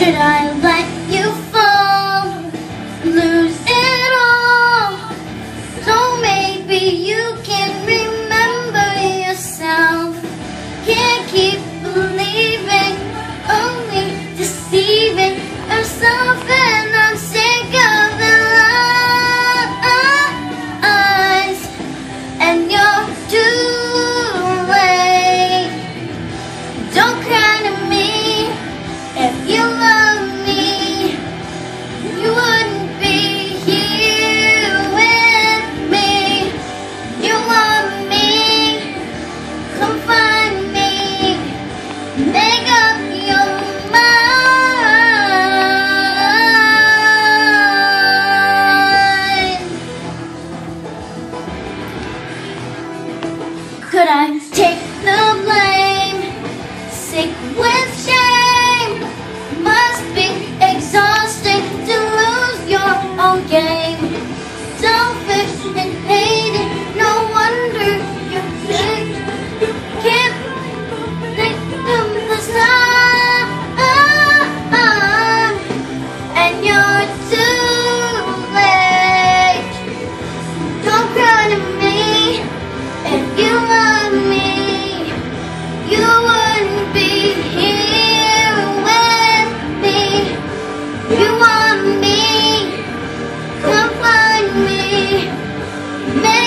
Should I let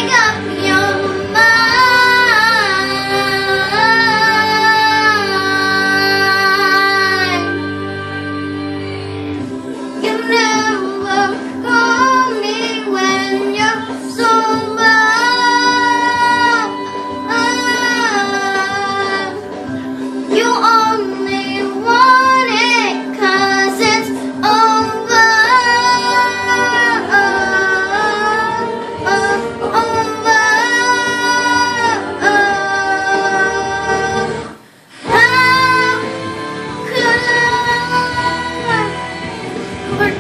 Make up